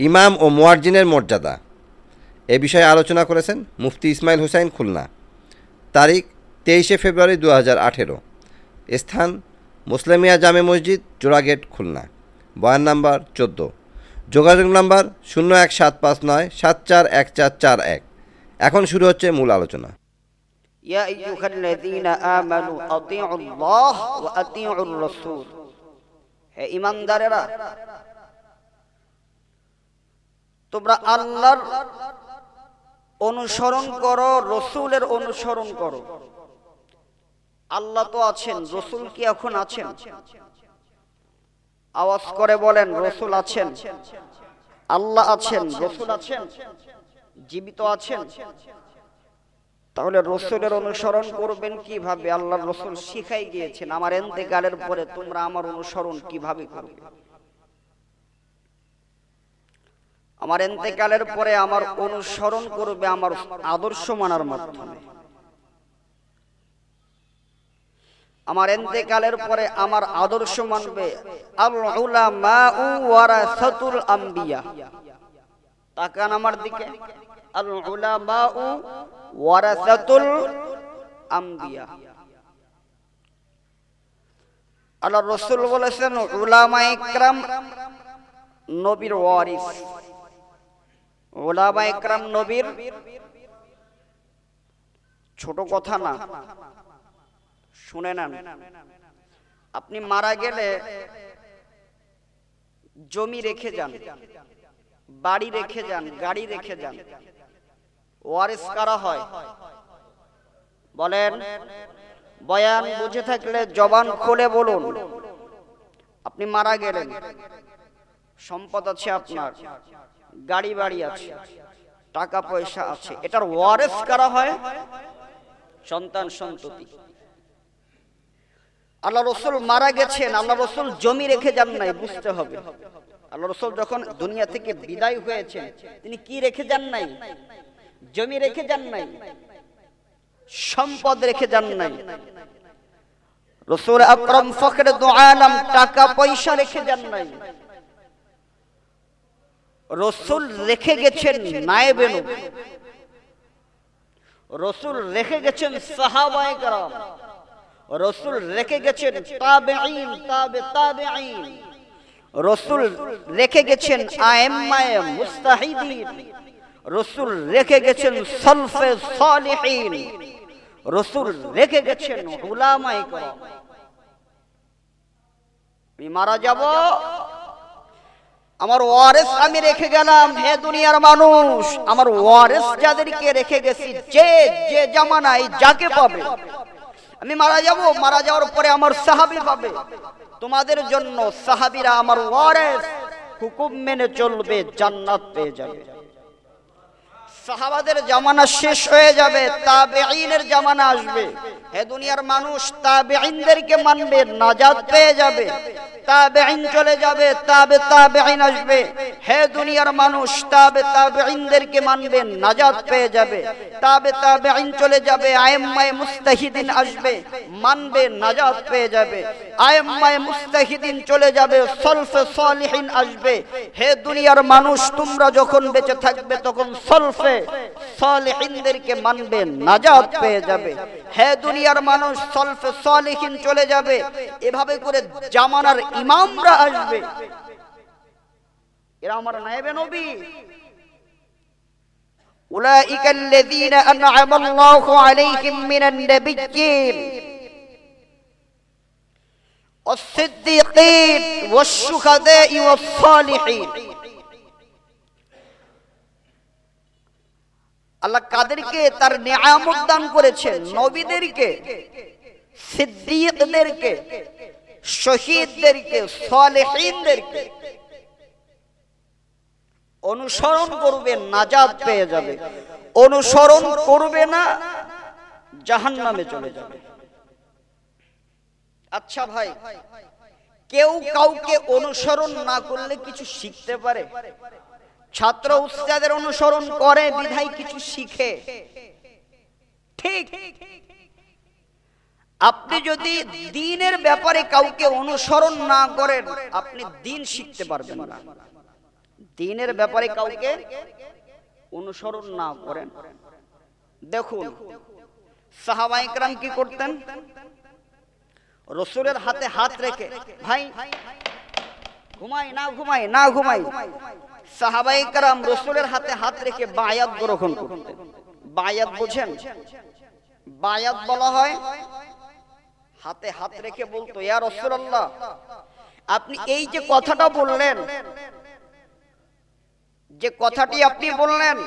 ইমাম ও মুয়াজ্জিনের মর্যাদা এ বিষয়ে আলোচনা করেছেন মুফতি ইসমাইল হুসাইন খুলনা তারিখ তেইশে ফেব্রুয়ারি দু হাজার আঠেরো স্থান মুসলিমিয়া জামে মসজিদ জোড়াগেট খুলনা বয়ান নাম্বার চোদ্দো যোগাযোগ নাম্বার শূন্য এক সাত পাঁচ নয় সাত চার এক চার চার এক এখন শুরু হচ্ছে মূল আলোচনা يا أيها الذين آمنوا أطيعوا الله وأطيعوا الرسول হে ইমানদারেরা তোমরা আল্লাহর অনুসরণ করো, রসুলের অনুসরণ করো। আল্লাহ তো আছেন, রসুল কি এখন আছেন? আওয়াজ করে বলেন, রসুল আছেন। আল্লাহ আছেন, রসুল আছেন, জীবিত আছেন। তাহলে রসুলের অনুসরণ করবেন কীভাবে? আল্লাহ রসুল শিখাই গিয়েছেন আমার এন্তেকালের পরে তোমরা আমার অনুসরণ কীভাবে করবে? আমার এন্তেকালের পরে আমার অনুসরণ করবে আমার আদর্শ মানার মাধ্যমে। আমার এন্তেকালের পরে আমার আদর্শ মানবে তাকান আমার দিকে। আল্লাহ রসুল বলেছেন উলামা ইকরাম নবীর ওয়ারিস। নবীর ছোট কথা না। শুনে নেন। আপনি মারা গেলে জমি রেখে যান, বাড়ি রেখে যান, গাড়ি রেখে যান ওয়ারিস কারা হয়। বলেন, বয়ান বুঝে থাকলে জবান খোলে বলুন, আপনি মারা গেলেন, সম্পদ আছে আপনার। গাড়ি বাড়ি আছে টাকা পয়সা আছে। এটার ওয়ারেস করা হয়? সন্তান সন্ততি। আল্লাহ রসুল মারা গেছেন, আল্লাহ রসুল জমি রেখে যান নাই, বুঝতে হবে। আল্লাহ রসুল যখন দুনিয়া থেকে বিদায় হয়েছেন, তিনি কি রেখে যান নাই? জমি রেখে যান নাই, সম্পদ রেখে যান নাই। রসুল আকরম ফখরে দু আলম টাকা পয়সা রেখে যান নাই। রসুল রেখে গেছেন নায়েবে রসুল রেখে গেছেন সাহাবায় কারাম। রসুল রেখে গেছেন তাবে তাবে তাবে রসুল রেখে গেছেন আয়েম্মায় মুস্তাহিদিন। রসুল রেখে গেছেন সলফে সালেহীন। রসুল রেখে গেছেন উলামাই কারাম। আমি মারা যাব? আমার ওয়ারেস আমি রেখে গেলাম, হে দুনিয়ার মানুষ। আমার ওয়ারেস যাদেরকে রেখে গেছি, যে যে জামানায় যাকে পাবে। আমি মারা যাব, মারা যাওয়ার পরে আমার সাহাবি পাবে। তোমাদের জন্য সাহাবিরা আমার ওয়ারেস হুকুম মেনে চলবে, জান্নাত পেয়ে যাবে। সাহাবাদের জামানা শেষ হয়ে যাবে, তাবেঈনের জামানা আসবে। হে দুনিয়ার মানুষ, তাবেঈনদেরকে মানবে নাজাত পেয়ে যাবে। তাবেঈন চলে যাবে, তাবে তাবেঈন আসবে। হে দুনিয়ার মানুষ, তাবে তাবেঈনদেরকে মানবে নাজাত পেয়ে যাবে। তাবে তাবেঈন চলে যাবে, আয়েম্মায়ে মুস্তাহিদিন আসবে। মানবে নাজাত পেয়ে যাবে। আয়েম্মায়ে মুস্তাহিদিন চলে যাবে, সলফে সালিহিন আসবে। হে দুনিয়ার মানুষ, তোমরা যখন বেঁচে থাকবে, তখন সলফে সালিহিনদেরকে মানবে নাজাত পেয়ে যাবে। হে দুনিয়ার মানুষ সলফে সালিহিন চলে যাবে এভাবে করে জামানার ইমামরা আসবে এরা আমার নায়েবে নবী أولئك الذين أنعم الله عليهم من النبيين والصديقين والشهداء والصالحين আল্লাহ কাদেরকে তার নিয়ামত দান করেছেন, নবীদেরকে, সিদ্দিকদেরকে, শহীদদেরকে, সালেহীনদেরকে। অনুসরণ করবে, নাজাত পেয়ে যাবে। অনুসরণ করবে না, জাহান্নামে চলে যাবে। আচ্ছা ভাই, কেউ কাউকে অনুসরণ না করলে কিছু শিখতে পারে? ছাত্র উস্তাদের অনুসরণ করে, বিধায় কিছু শিখে। ঠিক। আপনি যদি দিনের ব্যাপারে কাউকে অনুসরণ না করেন, আপনি দিন শিখতে পারবেন না। দিনের ব্যাপারে কাউকে অনুসরণ না করেন। দেখুন সাহাবাইকরাম কি করতেন? রসুলের হাতে হাত রেখে, ভাই, ঘুমাই, না ঘুমাই না ঘুমাই। সাহাবাইকরাম রসুলের হাতে হাত রেখে বায়াত গ্রহণ করতেন। বায়াত বুঝেন? বায়াত বলা হয়, হাতে হাত রেখে বলতো, ইয়া রসুল্লাহ আপনি এই যে কথাটা বললেন, যে কথাটি আপনি বললেন,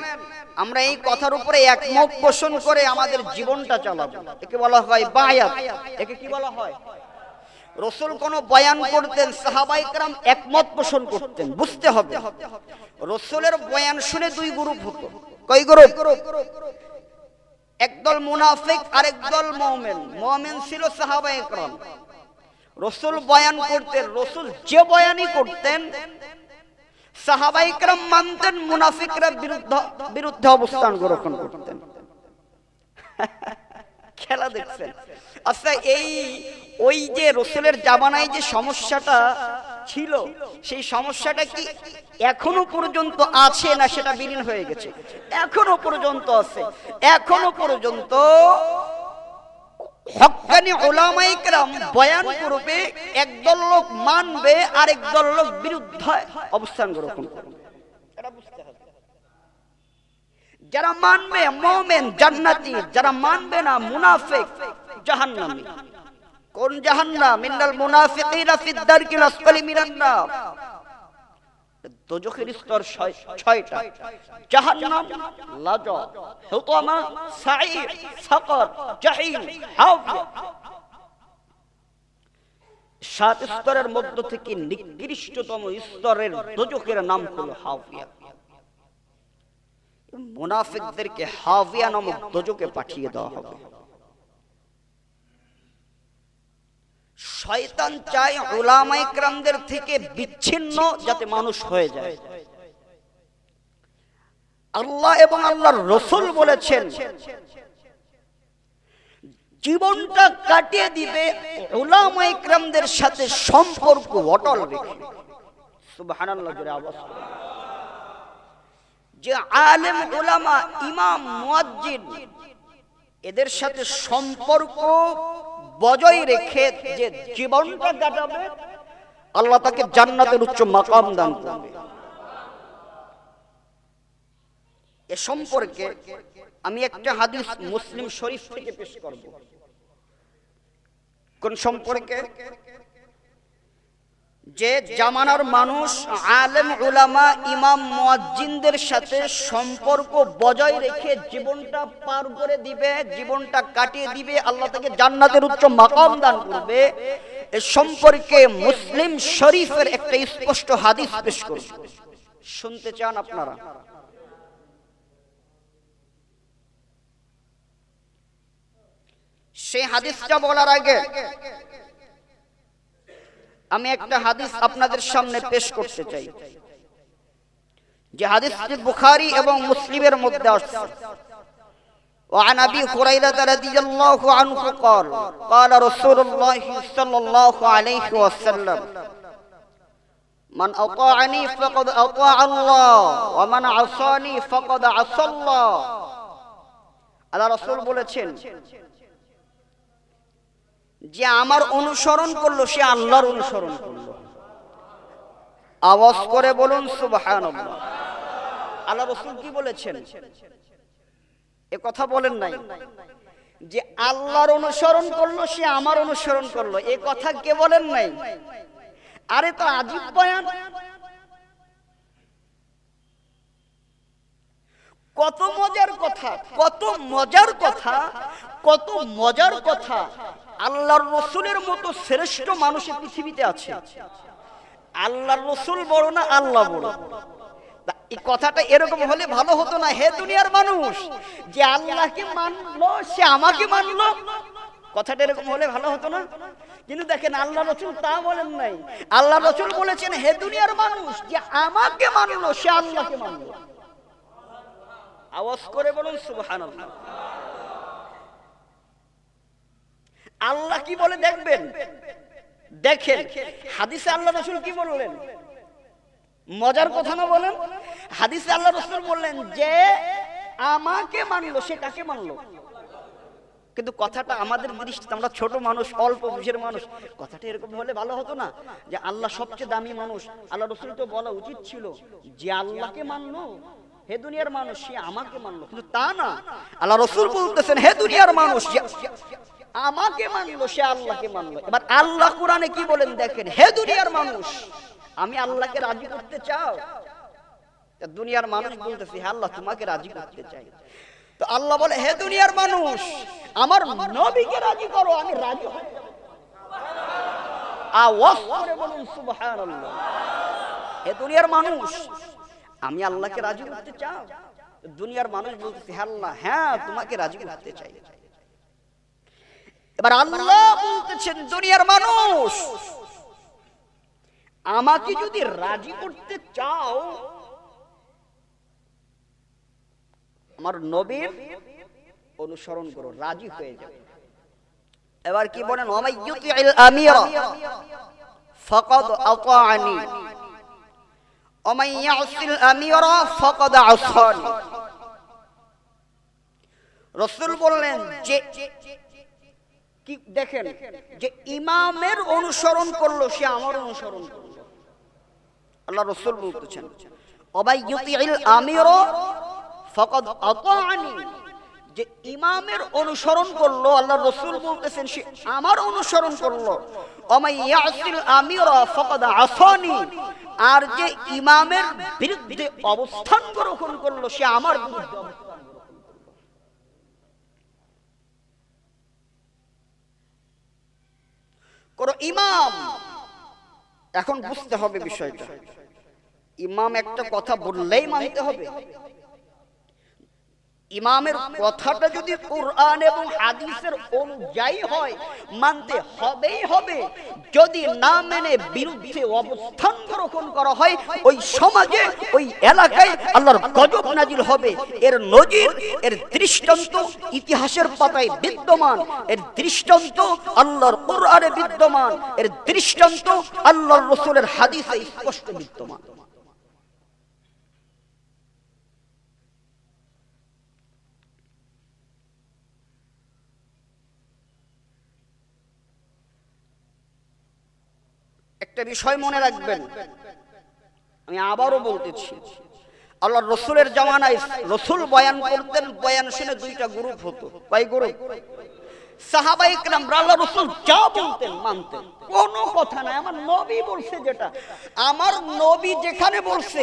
আমরা এই কথার উপরে একমত পোষণ করে আমাদের জীবনটা চালাবো। একে বলা হয় বায়াত। একে কি বলা হয়? রসুল কোন বয়ান করতেন সাহাবাইকরাম একমত পোষণ করতেন, বুঝতে হবে। রসুলের বয়ান শুনে দুই গ্রুপ হতো। কই গ্রুপ? একদল মুনাফিক আর একদল মুমিন। মুমিন ছিল সাহাবাইকরাম রসুল বয়ান করতেন, রসুল যে বয়ানই করতেন সাহাবাইকরাম মানতেন, মুনাফিকরা বিরুদ্ধে বিরুদ্ধে অবস্থান গ্রহণ করতেন। খেলা দেখছেন। আচ্ছা এই, ওই যে রসুলের জামানায় যে সমস্যাটা ছিল, সেই সমস্যাটা কি এখনও পর্যন্ত আছে না সেটা বিলীন হয়ে গেছে? এখনও পর্যন্ত আছে। এখনও পর্যন্ত হকানি ওলামাই বয়ান করবে, একদল লোক মানবে আর একদল লোক বিরুদ্ধে অবস্থান গ্রহণ করবে। এটা বুঝতে হবে। যারা মানবে, মোমেন, জান্নাতি, যারা মানবে না, মুনাফিক জাহান্নামী। কোন জাহান্নাম? ইন্নাল মুনাফিকিনা ফিদ দারকিল আসফালি মিনান নার। দোজখের স্তর জাহান্নাম লাজা হুতামা সাঈর সাকর জাহিম হাওয়া সাত স্তরের মধ্য থেকে নিকৃষ্টতম স্তরের দোজখের নাম হলো হাফিয়া মুনাফিকদেরকে হাফিয়া নামক দোজকে পাঠিয়ে দেওয়া হবে। শয়তান চায় ওলামাই ক্রামদের থেকে বিচ্ছিন্ন যাতে মানুষ হয়ে যায়। আল্লাহ এবং আল্লাহর রসুল বলেছেন, জীবনটা কাটিয়ে দিবে ওলামাই ক্রামদের সাথে সম্পর্ক অটল রেখে। যে আলেম ওলামা ইমাম, মুয়াজ্জিন, এদের সাথে সম্পর্ক বজায় রেখে যে জীবনটা কাটাবে, আল্লাহ তাকে জান্নাতের উচ্চ মাকাম দান করবে। এ সম্পর্কে আমি একটা হাদিস মুসলিম শরীফ থেকে পেশ করব। কোন সম্পর্কে? যে জামানার মানুষ, আলেম, উলামা, ইমাম, মুয়াজ্জিনদের সাথে সম্পর্ক বজায় রেখে জীবনটা পার করে দিবে, জীবনটা কাটিয়ে দিবে, আল্লাহ তাকে জান্নাতের উচ্চ মাকাম দান করবে, এ সম্পর্কে মুসলিম শরীফের একটা স্পষ্ট হাদিস পেশ করব। শুনতে চান আপনারা? সেই হাদিসটা বলার আগে আমি একটা হাদিস আপনাদের সামনে পেশ করতে চাই যে হাদিসটি বুখারী এবং মুসলিমের মধ্যে আসছে وعن ابي هريره رضي الله عنه قال قال رسول الله صلى الله عليه وسلم من اطاعني فقد اطاع الله ومن عصاني فقد عصى الله আল্লাহ রাসূল বলেছেন যে আমার অনুসরণ করল, সে আল্লাহর অনুসরণ করল। আওয়াজ করে বলুন, সুবহানাল্লাহ। আল্লাহ রসুল কি বলেছেন? এ কথা বলেন নাই। যে আল্লাহর অনুসরণ করল, সে আমার অনুসরণ করল। এ কথা কে বলেন নাই? আরে তো আজীব বয়ান। কত মজার কথা, কত মজার কথা, কত মজার কথা। আল্লাহর রসুলের মতো শ্রেষ্ঠ মানুষ পৃথিবীতে আছে। আল্লাহর রসুল বড় না আল্লাহ বড়? এই কথাটা এরকম হলে ভালো হতো না। হে দুনিয়ার মানুষ, যে আল্লাহকে মানলো, সে আমাকে মানলো। কথাটা এরকম হলে ভালো হতো না। কিন্তু দেখেন, আল্লাহ রসুল তা বলেন নাই। আল্লাহ রসুল বলেছেন, হে দুনিয়ার মানুষ, যে আমাকে মানলো, সে আল্লাহকে মানলো। আওয়াজ করে বলুন, সুবহানাল্লাহ। আল্লাহ কি বলে দেখবেন? দেখেন, হাদিসে আল্লাহ রসুল কি বললেন? মজার কথা না বলেন? হাদিসে আল্লাহ রসুল বললেন যে, আমাকে মানলো, সে কাকে মানলো? কিন্তু কথাটা আমাদের দৃষ্টিতে, আমরা ছোট মানুষ, অল্প বুঝের মানুষ, কথাটা এরকম হলে ভালো হতো না? যে আল্লাহ সবচেয়ে দামি মানুষ। আল্লাহ রসুল তো বলা উচিত ছিল যে, আল্লাহকে মানলো, হে দুনিয়ার মানুষ, সে আমাকে মানলো। কিন্তু তা না। আল্লাহ রসুল বলতেছেন, হে দুনিয়ার মানুষ আমাকে মানলো সে আল্লাহকে মানলো। এবার আল্লাহ কোরআনে কি বলেন দেখেন হে দুনিয়ার মানুষ আমি আল্লাহকে রাজি করতে চাও? তা দুনিয়ার মানুষ বলতেছে হে আল্লাহ তোমাকে রাজি করতে চাই। তো আল্লাহ বলে হে দুনিয়ার মানুষ আমার নবীকে রাজি করো আমি রাজি যাব। আওয়াজ করে বলুন সুবহানাল্লাহ। হে দুনিয়ার মানুষ আমি আল্লাহকে রাজি করতে চাও? দুনিয়ার মানুষ বলতেছে হে আল্লাহ হ্যাঁ তোমাকে রাজি করতে চাই। এবার আল্লাহ বলতেছেন, দুনিয়ার মানুষ, আমাকে যদি রাজি করতে চাও, আমার নবীর অনুসরণ করো, রাজি হয়ে যাবে। এবার কি বলেন রাসূল বললেন, যে কি দেখেন যে ইমামের অনুসরণ করল, সে আমার অনুসরণ আল্লাহ রসুল বলতেছেন যে ইমামের অনুসরণ করল, আল্লাহ রসুল বলতেছেন, সে আমার অনুসরণ করল। আর যে ইমামের বিরুদ্ধে অবস্থান গ্রহণ করল, সে আমার বিরুদ্ধে কোন ইমাম। এখন বুঝতে হবে বিষয়টা। ইমাম একটা কথা বললেই মানতে হবে। ইমামের কথাটা যদি কোরআন এবং হাদিসের অনুযায়ী হয়, মানতে হবেই হবে। যদি না মেনে বিরুদ্ধে অবস্থান গ্রহণ করা হয়, ওই সমাজে, ওই এলাকায় আল্লাহর গজব নাজিল হবে। এর নজির, এর দৃষ্টান্ত ইতিহাসের পাতায় বিদ্যমান। এর দৃষ্টান্ত আল্লাহর কোরআনে বিদ্যমান। এর দৃষ্টান্ত আল্লাহর রসুলের হাদিসে স্পষ্ট বিদ্যমান। একটা বিষয় মনে রাখবেন। আমি আবারও বলতেছি আল্লাহ রসুলের জামানায় রসুল বয়ান করতেন, বয়ান শুনে দুইটা গ্রুপ হতো। কয় গ্রুপ? কথা নাই। আমার নবী বলছে যেটা। আমার নবী যেখানে বলছে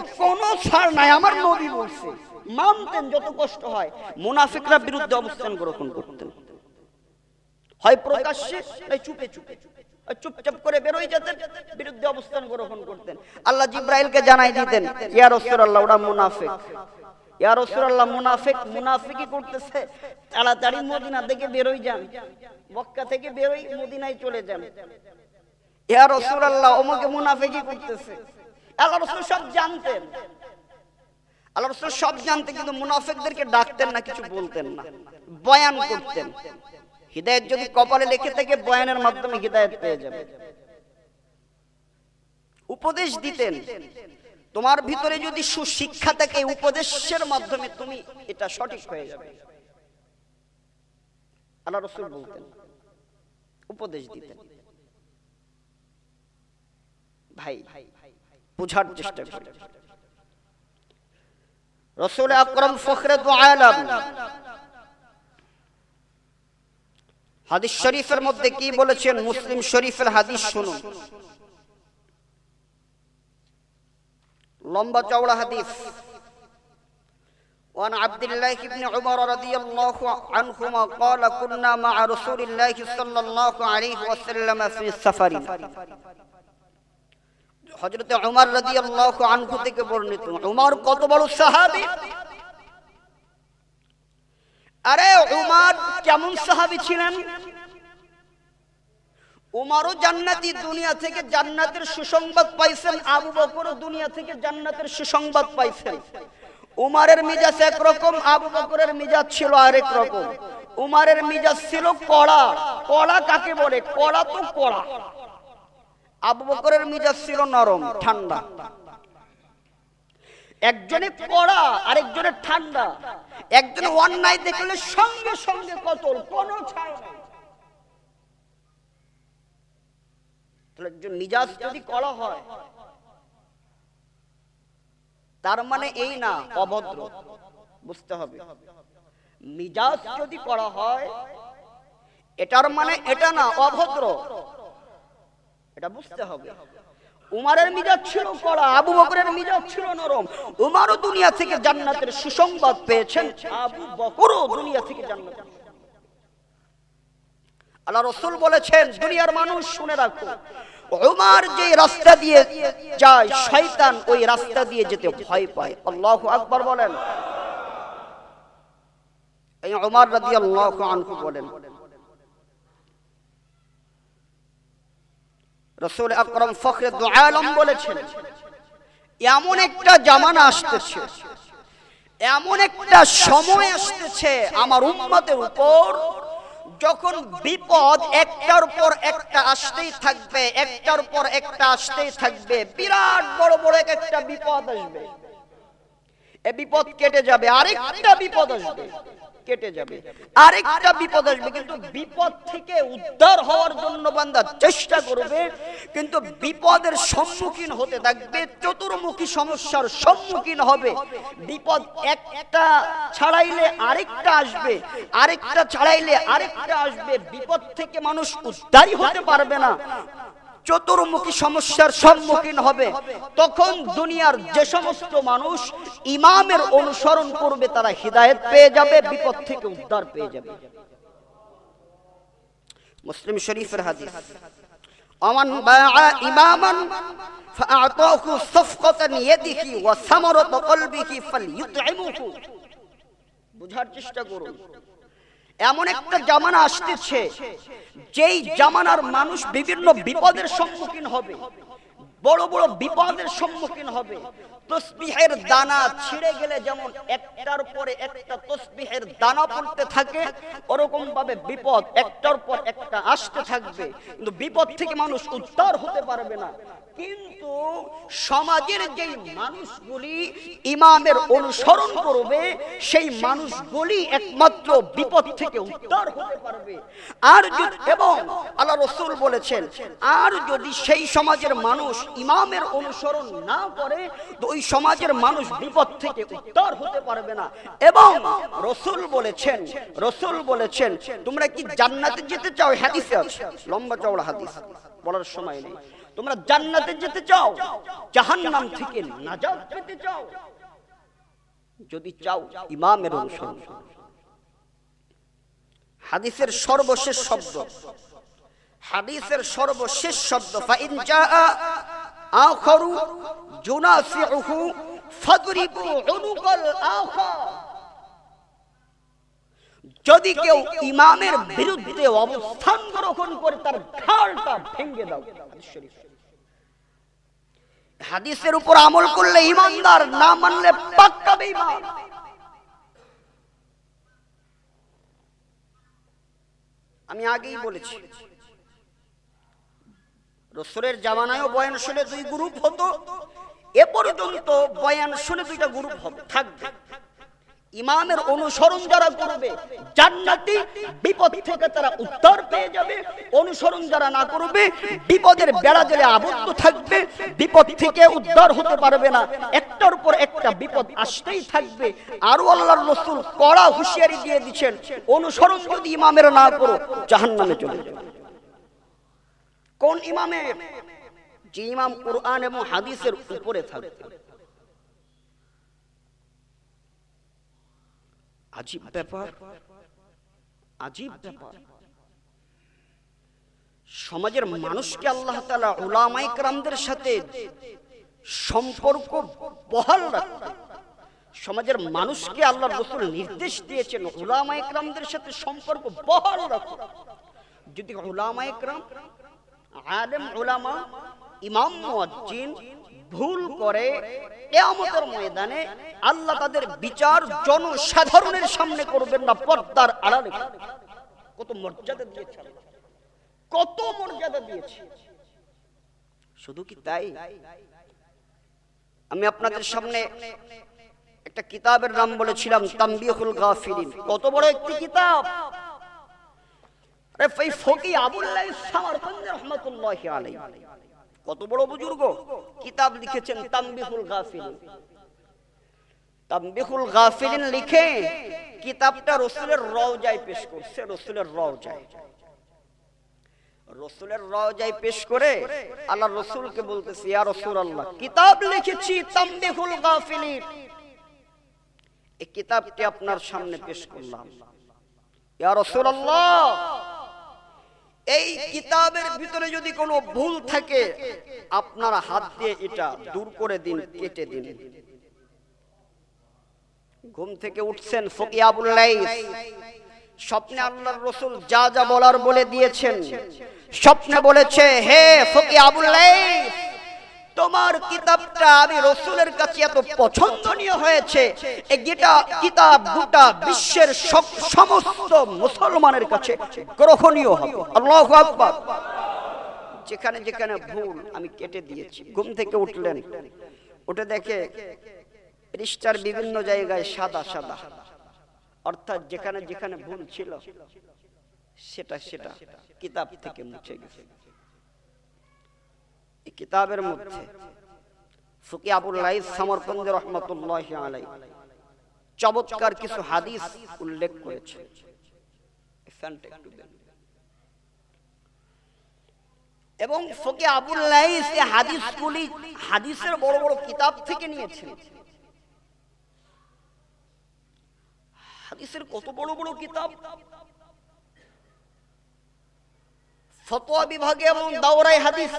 নাই। আমার নবী বলছে। মানতেন যত কষ্ট হয়। মুনাফিকরা বিরুদ্ধে অবস্থান গ্রহণ করতেন। হয় প্রকাশ্যে চুপে চুপে। আর চুপচাপ করে বেরোয় যেতেন, বিরুদ্ধে অবস্থান গ্রহণ করতেন। আল্লাহ জিব্রাইলকে জানাই দিতেন ওরা মুনাফিক। মুনাফিক করতেছে। তাড়াতাড়ি মদিনা থেকে বেরোই যান। মক্কা থেকে বেরোই মদিনায় চলে যান। ইয়া রাসূলুল্লাহ ওমকে মুনাফিকই করতেছে। আল্লাহ রাসূল সব জানতেন। আল্লাহ রাসূল সব জানতেন, কিন্তু মুনাফিকদেরকে ডাকতেন না, কিছু বলতেন না। বয়ান করতেন। হৃদায়ত যদি কপালে লিখে থেকে, বয়ানের মাধ্যমে হৃদায়ত পেয়ে যাবে। উপদেশ দিতেন, তোমার ভিতরে যদি সুশিক্ষা থাকে উপদেশের মাধ্যমে তুমি এটা সঠিক হয়ে যাবে। আল্লাহ রসুল বলতেন, উপদেশ দিতেন। ভাই, বুঝার চেষ্টা করি। রসুল আকরম ফখরে দু আলম। হাদিস শরীফের মধ্যে কি বলেছেন মুসলিম শরীফের হাদিস শুনুন লম্বা চওড়া হাদিস وعن عبد الله بن عمر رضي الله عنهما قال كنا مع رسول الله صلى الله عليه وسلم في السفر হযরত উমর রাদিয়াল্লাহু আনহু থেকে বর্ণিত উমর কত বড় সাহাবী আরে উমার, কেমন সাহাবি ছিলেন? উমারও জান্নাতি দুনিয়া থেকে জান্নাতের সুসংবাদ পাইছেন, আবু বকর দুনিয়া থেকে জান্নাতের সুসংবাদ পাইছেন। উমারের মিজাজ একরকম, আবু বকরের মিজাজ ছিল আরেক রকম। উমারের মিজাজ ছিল কড়া। কড়া কাকে বলে? কড়া তো কড়া। আবু বকরের মিজাজ ছিল নরম, ঠান্ডা। একজনে কড়া, আরেকজনে ঠান্ডা। একজনে অন্যায় দেখলে সঙ্গে সঙ্গে কতল, কোনো মিজাজ যদি কড়া হয়, তার মানে এই না, অভদ্র। বুঝতে হবে। মিজাজ যদি করা হয়, এটার মানে এটা না, অভদ্র। এটা বুঝতে হবে। উমারের মিজাজ ছিল কড়া, আবু বকরের মিজাজ ছিল নরম। উমারও দুনিয়া থেকে জান্নাতের সুসংবাদ পেয়েছেন, আবু বকরও দুনিয়া থেকে জান্নাত আল্লাহ রসুল বলেছেন, দুনিয়ার মানুষ শুনে রাখো, উমার যে রাস্তা দিয়ে যায়, শয়তান ওই রাস্তা দিয়ে যেতে ভয় পায়। আল্লাহ আকবার বলেন। এই উমার রাদিয়াল্লাহু আনহু বলেন। রসুল আকরম ফখরে আলম বলেছেন, এমন একটা জামানা আসতেছে, এমন একটা সময় আসতেছে আমার উম্মতের উপর, যখন বিপদ একটার পর একটা আসতেই থাকবে, একটার পর একটা আসতেই থাকবে, বিরাট বড় বড় এক একটা বিপদ আসবে। এ বিপদ কেটে যাবে, আরেকটা বিপদ আসবে। কেটে যাবে। আরেকটা বিপদ আসবে কিন্তু বিপদ থেকে উদ্ধার হওয়ার জন্য বান্দা চেষ্টা করবে কিন্তু বিপদের সম্মুখীন হতে থাকবে চতুর্মুখী সমস্যার সম্মুখীন হবে। বিপদ একটা ছাড়াইলে আরেকটা আসবে। আরেকটা ছাড়াইলে আরেকটা আসবে। বিপদ থেকে মানুষ উদ্ধারই হতে পারবে না। চতুর্মুখী সমস্যার সম্মুখীন হবে তখন দুনিয়ার যে সমস্ত মানুষ ইমামের অনুসরণ করবে তারা হৃদায়ত পেয়ে যাবে বিপদ থেকে উদ্ধার পেয়ে যাবে মুসলিম শরীফের হাদিস অমান বাআ ইমামান فأعطاه صفقة يده وثمرة قلبه فليطعمه বুঝার চেষ্টা করুন এমন একটা জামানা আসতেছে, যেই জামানার মানুষ বিভিন্ন বিপদের সম্মুখীন হবে, বড় বড় বিপদের সম্মুখীন হবে। তসবিহের দানা ছিঁড়ে গেলে যেমন একটার পরে একটা তসবিহের দানা পড়তে থাকে ওরকম ভাবে বিপদ একটার পর একটা আসতে থাকবে। কিন্তু বিপদ থেকে মানুষ উদ্ধার হতে পারবে না। কিন্তু সমাজের যেই মানুষগুলি ইমামের অনুসরণ করবে, সেই মানুষগুলি একমাত্র বিপদ থেকে উদ্ধার হতে পারবে। আর যদি, এবং আল্লাহ রসুল বলেছেন, আর যদি সেই সমাজের মানুষ ইমামের অনুসরণ না করে, তো ওই সমাজের মানুষ বিপদ থেকে উদ্ধার হতে পারবে না। এবং রসুল বলেছেন রসুল বলেছেন তোমরা কি জান্নাতে যেতে চাও? হাদিসে আছে। লম্বা চওড়া হাদিস। বলার সময় নেই। তোমরা জান্নাতে যেতে চাও? জাহান্নাম থেকে নাজাত পেতে চাও? যদি চাও ইমামের অনুসরণ হাদিসের সর্বশেষ শব্দ। হাদিসের সর্বশেষ শব্দ ফাইন জাআ আখরু যদি কেউ ইমামের বিরুদ্ধে অবস্থান গ্রহণ করে, তার ঘাড়টা ভেঙে দাও। হাদিসের উপর আমল করলে ইমানদার না মানলে পাক্কা বেঈমান। আমি আগেই বলেছি, রসুলের জামানায়ও বয়ান শুনে দুই গ্রুপ হতো। এ পর্যন্ত বয়ান শুনে দুইটা গ্রুপ হবে, থাকবে। ইমামের অনুসরণ যারা করবে, জান্নাতি বিপদ থেকে তারা উত্তর পেয়ে যাবে। অনুসরণ যারা না করবে, বিপদের বেড়া জেলে আবদ্ধ থাকবে। বিপদ থেকে উদ্ধার হতে পারবে না। একটার পর একটা বিপদ আসতেই থাকবে। আরও আল্লাহর রসুল কড়া হুঁশিয়ারি দিয়ে দিচ্ছেন, অনুসরণ যদি ইমামের না করো, জাহান্নামে চলে যাবে। কোন ইমামের? যে ইমাম কোরআন এবং হাদিসের উপরে থাকবে। আজীব ব্যাপার আজীব ব্যাপার। সমাজের মানুষকে আল্লাহ তালা ওলামাই ক্রামদের সাথে সম্পর্ক বহাল রাখতে, সমাজের মানুষকে আল্লাহ রসুল নির্দেশ দিয়েছেন ওলামা একরামদের সাথে সম্পর্ক বহাল রাখো যদি ওলামা একরাম আলেম ওলামা ইমাম, মুয়াজ্জিন ভুল করে কেয়ামতের ময়দানে আল্লাহ তাদের বিচার জনসাধারণের সামনে করবেন না পর্দার আড়ালে। কত মর্যাদা দিয়েছে কত মর্যাদা দিয়েছে। শুধু কি তাই? আমি আপনাদের সামনে একটা কিতাবের নাম বলেছিলাম তাম্বিহুল গাফিরিন কত বড় একটি কিতাব। কত বড় বুজুর্গ। কিতাব লিখেছেন গাফিলিন। লিখে কিতাবটা রসুলের রওজায় পেশ করছে, রসুলের রওজায়। রসুলের রওজায় পেশ করে আল্লাহ রসুলকে বলতেছে, ইয়া রসুল আল্লাহ কিতাব লিখেছি গাফিলিন। এই কিতাবটি আপনার সামনে পেশ করলাম। ইয়া রসুল আল্লাহ এই কিতাবের ভিতরে যদি কোনো ভুল থাকে, আপনার হাত দিয়ে এটা দূর করে দিন, কেটে দিন। ঘুম থেকে উঠছেন ফকিয়াবুল্লাহ স্বপ্নে আল্লাহর রসুল যা যা বলার বলে দিয়েছেন। স্বপ্নে বলেছে, হে ফকিয়াবুল্লাহ তোমার কিতাবটা আমি রসুলের কাছে এত পছন্দনীয় হয়েছে। এই কিতাব গোটা বিশ্বের সমস্ত মুসলমানের কাছে গ্রহণীয় হবে। আল্লাহ যেখানে যেখানে ভুল আমি কেটে দিয়েছি। ঘুম থেকে উঠলেন। উঠে দেখে পৃষ্ঠার বিভিন্ন জায়গায় সাদা সাদা। অর্থাৎ যেখানে যেখানে ভুল ছিল, সেটা সেটা কিতাব থেকে মুছে গেছে। কিতাবের মধ্যে আবুল্লাহ সমরকন্দ রহমতুল্লাহ আলাই চমৎকার কিছু হাদিস উল্লেখ করেছে। এবং হাদিসের বড় বড় কিতাব থেকে নিয়েছেন হাদিসের কত বড় বড় কিতাব। ফতোয়া বিভাগে এবং দাওরাই হাদিস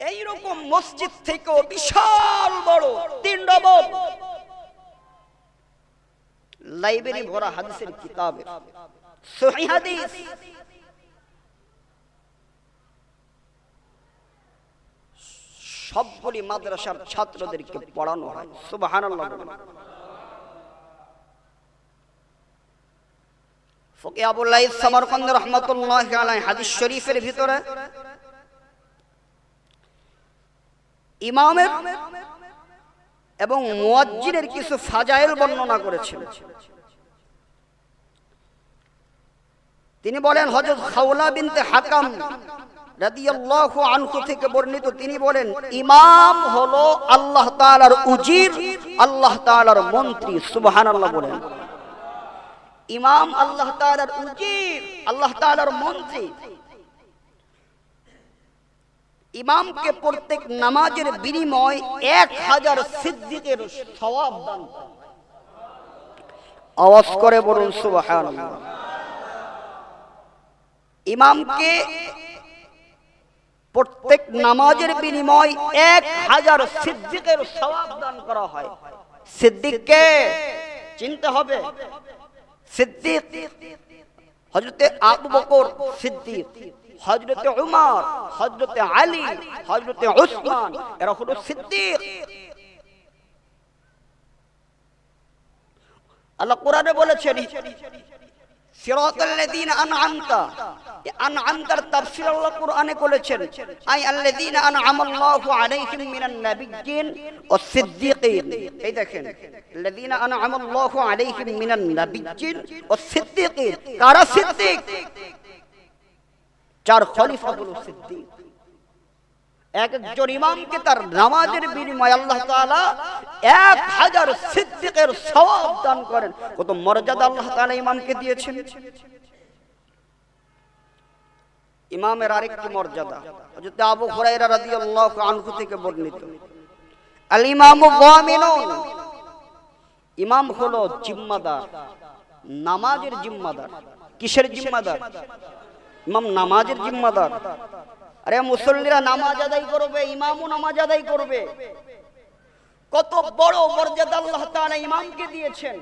এইরকম মসজিদ থেকেও বিশাল বড় তিন ডবল। লাইব্রেরি ভরা হাদিসের কিতাবে। হাদিস। সবগুলি মাদ্রাসার ছাত্রদেরকে পড়ানো হয়। ফকি আবুল্লাহ সমরকন্দ রহমতুল্লাহ হাদিস শরীফের ভিতরে ইমামের এবং মুয়াজ্জিনের কিছু ফাজাইল বর্ণনা করেছেন তিনি বলেন, হযরত খাওলা বিনতে হাকাম রাদিয়াল্লাহু আনহু থেকে বর্ণিত, তিনি বলেন, ইমাম হলো আল্লাহ তাআলার উজির, আল্লাহ তাআলার মন্ত্রী, সুবহানাল্লাহ বলেন। ইমাম আল্লাহ তাআলার উজির, আল্লাহ তাআলার মন্ত্রী। ইমামকে প্রত্যেক নামাজের বিনিময় এক হাজার সিদ্দিকের সওয়াব দান আওয়াজ করে বলুন, সুবহানাল্লাহ। ইমামকে প্রত্যেক নামাজের বিনিময় এক হাজার সিদ্দিকের সওয়াব দান করা হয়। সিদ্দিককে চিনতে হবে। সিদ্দিক হজরতে আবু বকর সিদ্দিক। হজরতে উমর হজরতে আলী হজরতে উসমান এরা হলো সিদ্দিক। আল্লাহ কোরআনে বলেছেন সিরাত আল্লাযীনা আনআমতা, এই আনআমতার তাফসীর আল্লাহ কোরআনে করেছেন আই আল্লাযীনা আনআমাল্লাহু আলাইহিম মিনান নাবিয়্যিন ওয়াস সিদ্দীকিন। এই দেখেন, আল্লাযীনা আনআমাল্লাহু আলাইহিম মিনান নাবিয়্যিন ওয়াস সিদ্দীকিন। কারা সিদ্দিক? চার খলিফা হলো সিদ্দিক। এক একজন ইমামকে তার নামাজের বিনিময়ে আল্লাহ তাআলা এক হাজার সিদ্দিকের সওয়াব দান করেন। কত মর্যাদা আল্লাহ তাআলা ইমামকে দিয়েছেন। ইমামের আরেকটি মর্যাদা, হযরত আবু হুরায়রা রাদিয়াল্লাহু আনহু থেকে বর্ণিত। আল ইমামু গামিনুন ইমাম হলো জিম্মাদার, নামাজের জিম্মাদার। কিসের জিম্মাদার? ইমাম নামাজের জিম্মাদার। আরে মুসল্লিরা নামাজ আদায় করবে, ইমামও নামাজ আদায় করবে। কত বড় মর্যাদা আল্লাহ তাআলা ইমামকে দিয়েছেন।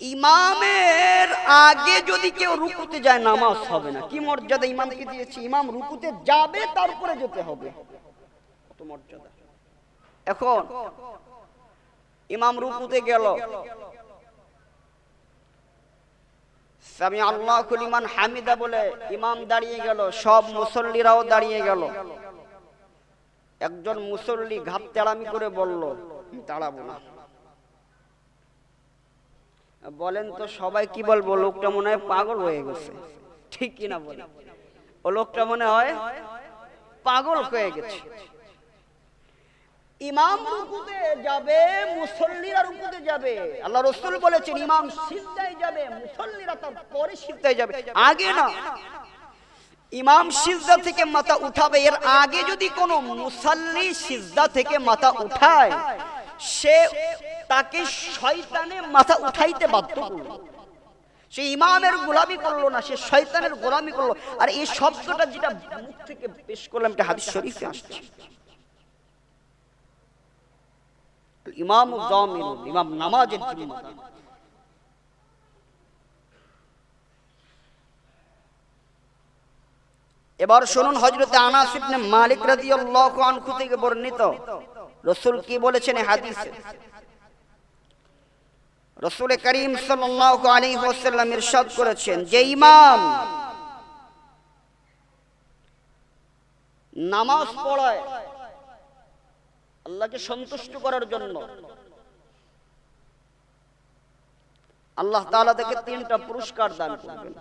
ইমামের আগে যদি কেউ রুকুতে যায়, নামাজ হবে না। কি মর্যাদা ইমামকে দিয়েছে? ইমাম রুকুতে যাবে, তারপরে যেতে হবে। কত মর্যাদা। এখন ইমাম রুকুতে গেল। সামি আল্লাহ লিমান হামিদা বলে ইমাম দাঁড়িয়ে গেল, সব মুসল্লিরাও দাঁড়িয়ে গেল। একজন মুসল্লি ঘাপ তেড়ামি করে বলল তাড়াবো না। বলেন তো সবাই কি বলব, লোকটা মনে হয় পাগল হয়ে গেছে। ঠিক কিনা বলে? ও লোকটা মনে হয় পাগল হয়ে গেছে। ইমাম রুকুতে যাবে, মুসল্লিরা রুকুতে যাবে। আল্লাহ রসুল বলেছেন, ইমাম সিজদায় যাবে, মুসল্লিরা তার পরে সিজদায় যাবে। আগে না, ইমাম সিজদা থেকে মাথা উঠাবে। এর আগে যদি কোনো মুসাল্লি সিজদা থেকে মাথা উঠায়, সে তাকে শয়তানে মাথা উঠাইতে বাধ্য করল। সে ইমামের গোলামি করল না, সে শয়তানের গোলামি করল। আর এই শব্দটা যেটা মুখ থেকে পেশ করলাম, এটা হাদিস শরীফে আসছে। এবার শুনুন হজরতে আনাস মালিক আনহু থেকে বর্ণিত। রাসূল কি বলেছেন হাদিসে? রাসূল করিম ওয়াসাল্লাম ইরশাদ করেছেন যে ইমাম নামাজ পড়ায় আল্লাহকে সন্তুষ্ট করার জন্য। আল্লাহ তাআলা তাকে তিনটা পুরস্কার দান করবেন।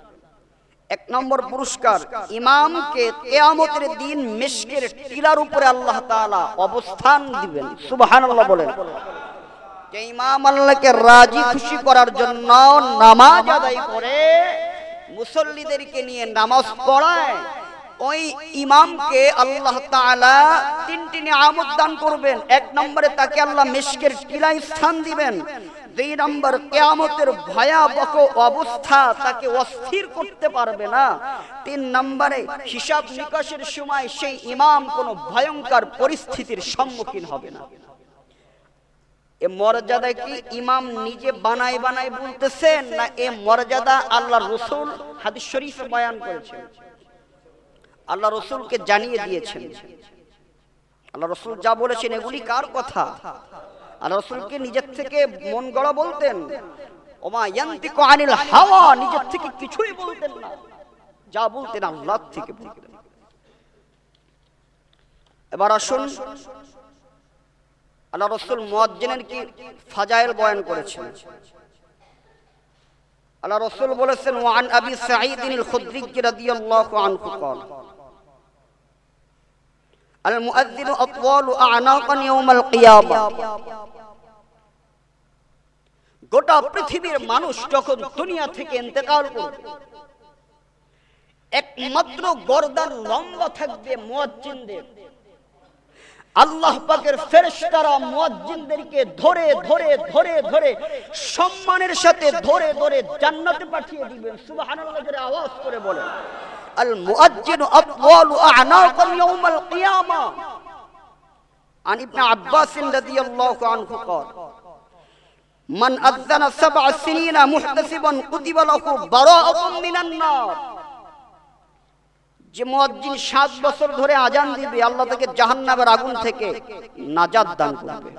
এক নম্বর পুরস্কার, ইমামকে কেয়ামতের দিন মিশকের টিলার উপরে আল্লাহ তাআলা অবস্থান দিবেন। সুবহানাল্লাহ বলেন। যে ইমাম আল্লাহকে রাজি খুশি করার জন্য নামাজ আদায় করে, মুসল্লিদেরকে নিয়ে নামাজ পড়ায় ওই ইমামকে আল্লাহ তাআলা তিনটি নিয়ামত দান করবেন। এক নম্বরে তাকে আল্লাহ মিশকের টিলায় স্থান দিবেন। দুই নম্বর, কেয়ামতের ভয়াবহ অবস্থা তাকে অস্থির করতে পারবে না। তিন নম্বরে, হিসাব নিকাশের সময় সেই ইমাম কোনো ভয়ঙ্কর পরিস্থিতির সম্মুখীন হবে না। এ মর্যাদা কি ইমাম নিজে বানায় বানায় বলতেছেন, না এ মর্যাদা আল্লাহ রসুল হাদিস শরীফে বয়ান করেছেন? আল্লাহ রসুলকে জানিয়ে দিয়েছেন আল্লাহ রসুল যা বলেছেন এগুলি কার কথা আল্লাহ রসুলকে নিজের থেকে মন গড়া বলতেন ওমা ইয়ান্তিকু আনিল হাওয়া নিজের থেকে কিছুই বলতেন না যা বলতেন আল্লাহ থেকে বলতেন এবার আসুন আল্লাহ রসুল মুয়াজ্জিনের কি ফাজাইল বয়ান করেছেন আল্লাহ রসুল বলেছেন ওয়ান আবি সাঈদ আল খুদরি রাদিয়াল্লাহু আনহু قال المؤذن أطوال أعناقا يوم القيامة গোটা পৃথিবীর মানুষ যখন দুনিয়া থেকে ইন্তেকাল করবে একমাত্র গর্দান লম্বা থাকবে মুয়াজ্জিনদের আল্লাহ পাকের ফেরেশতারা মুয়াজ্জিনদেরকে ধরে ধরে ধরে ধরে সম্মানের সাথে ধরে ধরে জান্নাতে পাঠিয়ে দিবেন সুবহানাল্লাহ জোরে আওয়াজ করে বলেন আল মুয়াজ্জিন আতওয়ালু আ'নাকান ইয়াউমাল কিয়ামা عن ابن عباس رضي الله عنه قال من أذن سبع سنين محتسبا كتب له براءة من النار যে মুয়াজ্জিন সাত বছর ধরে আজান দিবে, আল্লাহ তাকে জাহান্নামের আগুন থেকে নাজাত দান করবে।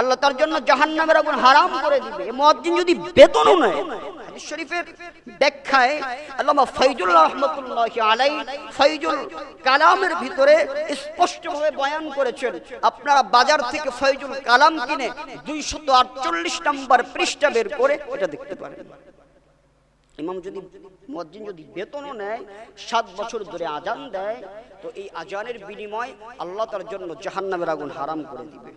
আল্লাহ তার জন্য জাহান্নামের আগুন হারাম করে দিবে। মুয়াজ্জিন যদি বেতনও নেয় শরীফের ব্যাখ্যায় আল্লামা ফাইজুল রহমতুল্লাহি আলাইহি ফাইজুল কালামের ভিতরে স্পষ্টভাবে বয়ান করেছেন, আপনারা বাজার থেকে ফাইজুল কালাম কিনে 248 নম্বর পৃষ্ঠা বের করে এটা দেখতে পারেন। ইমাম যদি মসজিদ যদি বেতনও নেয়, সাত বছর ধরে আজান দেয়, তো এই আজানের বিনিময় আল্লাহ তার জন্য জাহান্নামের আগুন হারাম করে দিবে।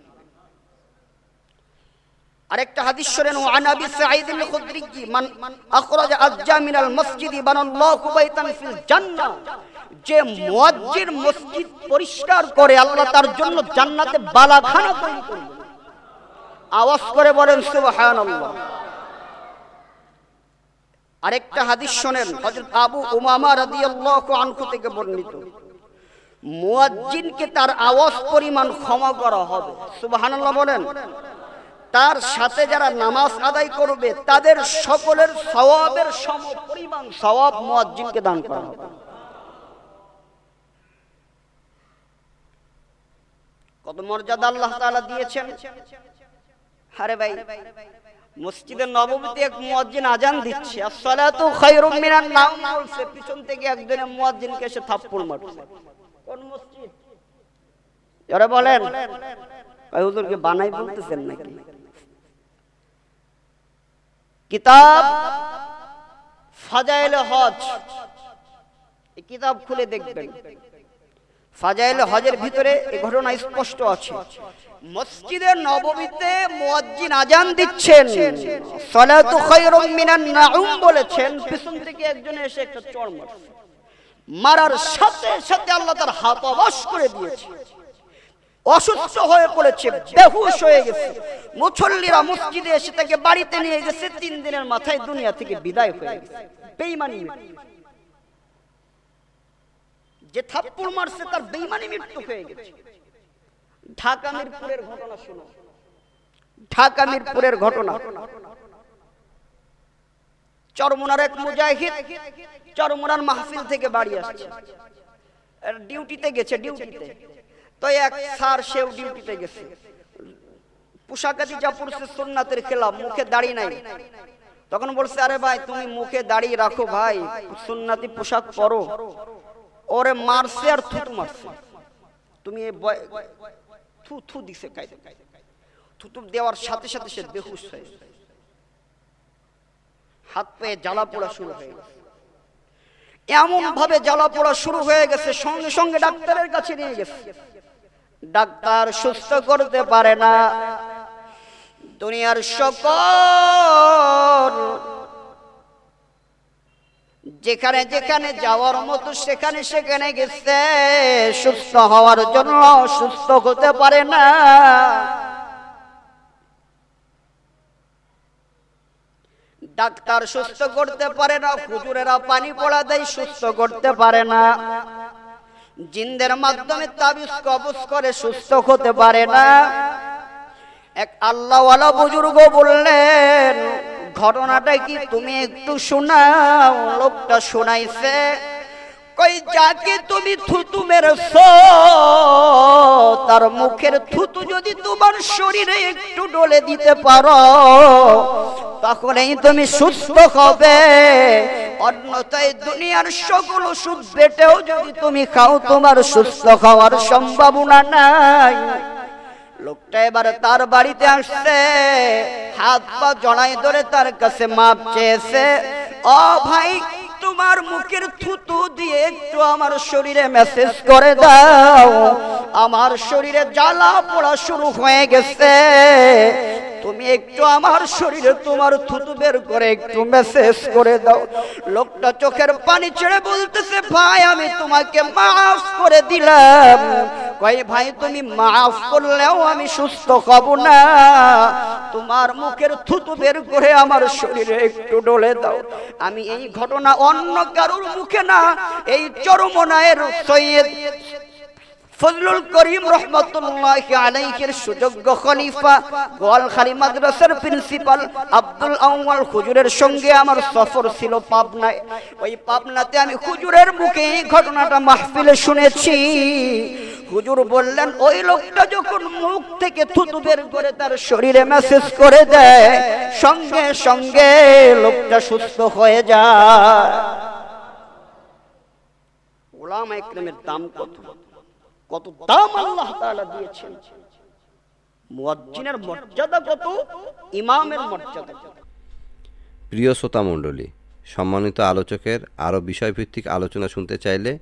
আরেকটা হাদিস আল খুদরি মান আখরাজ মসজিদ, বানাল্লাহু বাইতান ফিল জান্নাহ। যে মসজিদ পরিষ্কার করে, আল্লাহ তার জন্য জান্নাতে বালাখানা তৈরি করবে। আওয়াজ করে বলেন, সুবহানাল্লাহ। আরেকটা হাদিস শোনেন হযরত আবু উমামা রাদিয়াল্লাহু আনহু থেকে বর্ণিত। মুয়াজ্জিনকে তার আওয়াজ পরিমাণ ক্ষমা করা হবে। সুবহানাল্লাহ বলেন তার সাথে যারা নামাজ আদায় করবে তাদের সকলের সওয়াবের সম পরিমাণ সওয়াব মুয়াজ্জিনকে দান করা হবে। কত মর্যাদা আল্লাহ তাআলা দিয়েছেন? আরে ভাই মসজিদের নবমীতে এক মুয়াজ্জিন আজান দিচ্ছে। আসসালাতু খায়রুম মিনান নাম বলছে, পিছন থেকে একজনের মুয়াজ্জিনকে এসে থাপ্পড় মারছে। কোন মসজিদ? যারা বলেন, কয় হুজুরকে বানাই বলতেছেন নাকি? কিতাব ফাজাইল হজ। এই কিতাব খুলে দেখবেন। ফাজাইল হজের ভিতরে এই ঘটনা স্পষ্ট আছে। মসজিদের নববীতে মুয়াজ্জিন আজান দিচ্ছেন। সালাতু খায়রুম মিনান নাউম বলেছেন, পিছন থেকে একজন এসে একটা চড় মারছে। মারার সাথে সাথে আল্লাহ তার হাত অবশ করে দিয়েছে। অসুস্থ হয়ে পড়েছে, বেহুশ হয়ে গেছে। মুসল্লিরা মসজিদে এসে তাকে বাড়িতে নিয়ে গেছে, তিন দিনের মাথায় দুনিয়া থেকে বিদায় হয়ে গেছে। বেইমানি যে থাপ্পড় মারছে, তার বেইমানি মৃত্যু হয়ে গেছে। ঢাকা মিরপুরের ঘটনা শোনো। ঢাকা মিরপুরের ঘটনা। চরমোনার এক মুজাহিদ চরমোনার মাহফিল থেকে বাড়ি আসছে। ডিউটিতে গেছে ডিউটিতে। তো এক স্যার সেও ডিউটিতে গেছে। পোশাকাতি যা পড়ছে সুন্নাতের খেলাম মুখে দাড়ি নাই। তখন বলছে আরে ভাই তুমি মুখে দাড়ি রাখো ভাই সুন্নাতি পোশাক পরো। ওরে মারছে আর থুতু মারছে। তুমি থু থু দিছে কাইদে থুতু দেওয়ার সাথে সাথে সে বেহুশ হয়ে হাত পায়ে জ্বালা পোড়া শুরু হয়ে গেছে। এমন ভাবে জ্বালা পোড়া শুরু হয়ে গেছে, সঙ্গে সঙ্গে ডাক্তারের কাছে নিয়ে গেছে। ডাক্তার সুস্থ করতে পারে না। দুনিয়ার সকল যেখানে যেখানে যাওয়ার মতো সেখানে সেখানে গেছে, সুস্থ হওয়ার জন্য সুস্থ হতে পারে না। ডাক্তার সুস্থ করতে পারে না, হুজুরেরা পানি পড়া দেয়, সুস্থ করতে পারে না। জিন্দের মাধ্যমে তাবিজ কবজ করে সুস্থ হতে পারে না। এক আল্লাহওয়ালা বুজুর্গ বললেন ঘটনাটা কি তুমি একটু শোনাও? লোকটা শোনাইছে, কই যাকে তুমি থুতু মেরেছ? তার মুখের থুতু যদি তোমার শরীরে একটু ডলে দিতে পারো, তখনই তুমি সুস্থ হবে। অন্যতায় দুনিয়ার সকল ওষুধ বেটেও যদি তুমি খাও, তোমার সুস্থ হওয়ার সম্ভাবনা নাই। লোকটা এবারে তার বাড়িতে আসছে। হাত পা জড়াই ধরে তার কাছে মাপ চেয়েছে। ও ভাই, তোমার মুখের থুতু দিয়ে একটু আমার শরীরে মেসেজ করে দাও। আমার শরীরে জ্বালা পোড়া শুরু হয়ে গেছে। তুমি একটু আমার শরীরে তোমার থুতু বের করে একটু মেসেজ করে দাও। লোকটা চোখের পানি ছেড়ে বলতেছে, ভাই, আমি তোমাকে মাফ করে দিলাম। কই ভাই, তুমি মাফ করলেও আমি সুস্থ হব না। তোমার মুখের থুতু বের করে আমার শরীরে একটু ডলে দাও। আমি এই ঘটনা অন্য কারোর মুখে না, এই চরমনায়ের সৈয়দ ফজলুল করিম রহমতুল্লাহ আলাইহির সুযোগ্য খলিফা, গোয়ালখালী মাদ্রাসার প্রিন্সিপাল আব্দুল আউয়াল হুজুরের সঙ্গে আমার সফর ছিল পাবনায়। ওই পাবনাতে আমি হুজুরের মুখে এই ঘটনাটা মাহফিলে শুনেছি। হুজুর বললেন, ওই লোকটা যখন মুখ থেকে থুতু বের করে তার শরীরে মেসেজ করে দেয়, সঙ্গে সঙ্গে লোকটা সুস্থ হয়ে যায়। ওলামা একরামের দাম কত? কত দাম আল্লাহ তাআলা দিয়েছেন। মুয়াজ্জিনের মর্যাদা কত, ইমামের মর্যাদা প্রিয় শ্রোতা মণ্ডলী, সম্মানিত আলোচকের আরও বিষয়ভিত্তিক আলোচনা শুনতে চাইলে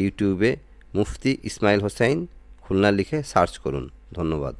ইউটিউবে মুফতি ইসমাইল হোসেন খুলনা লিখে সার্চ করুন। ধন্যবাদ।